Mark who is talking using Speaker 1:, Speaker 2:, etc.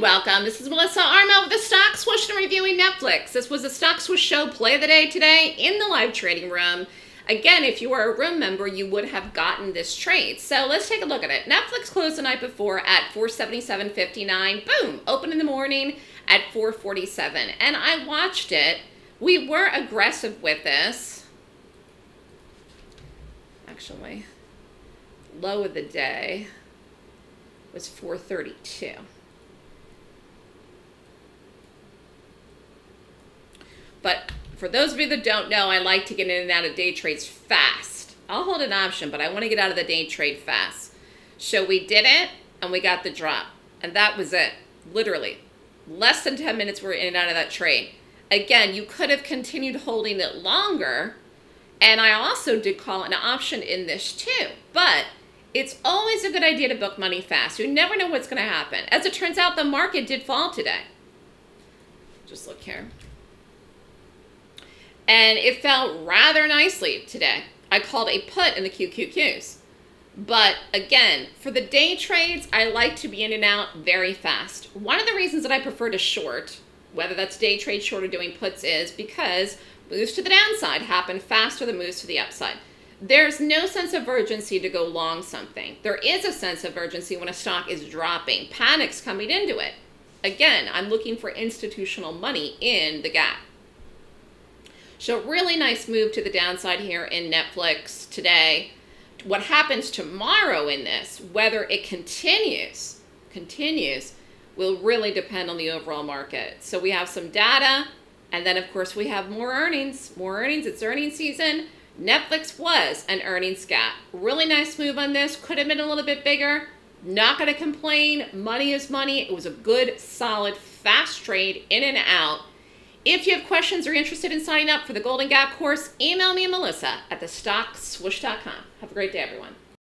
Speaker 1: welcome. This is Melissa Armo with the Stock Swoosh and reviewing Netflix. This was a Stock Swoosh show play of the day today in the live trading room. Again, if you were a room member, you would have gotten this trade. So let's take a look at it. Netflix closed the night before at 477.59. Boom, open in the morning at 447. And I watched it. We were aggressive with this. Actually, low of the day was 432. But for those of you that don't know, I like to get in and out of day trades fast. I'll hold an option, but I want to get out of the day trade fast. So we did it, and we got the drop. And that was it. Literally. Less than 10 minutes we are in and out of that trade. Again, you could have continued holding it longer. And I also did call an option in this too. But it's always a good idea to book money fast. You never know what's going to happen. As it turns out, the market did fall today. Just look here and it fell rather nicely today. I called a put in the QQQs. But again, for the day trades, I like to be in and out very fast. One of the reasons that I prefer to short, whether that's day trade short or doing puts, is because moves to the downside happen faster than moves to the upside. There's no sense of urgency to go long something. There is a sense of urgency when a stock is dropping. Panic's coming into it. Again, I'm looking for institutional money in the gap. So really nice move to the downside here in Netflix today. What happens tomorrow in this, whether it continues, continues, will really depend on the overall market. So we have some data, and then of course we have more earnings. More earnings, it's earnings season. Netflix was an earnings gap. Really nice move on this. Could have been a little bit bigger. Not going to complain. Money is money. It was a good, solid, fast trade in and out. If you have questions or interested in signing up for the Golden Gap course, email me Melissa at thestockswoosh.com. Have a great day, everyone.